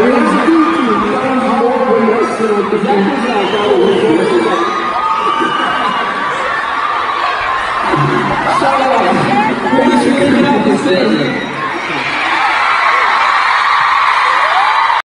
really out